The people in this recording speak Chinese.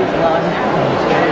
It's.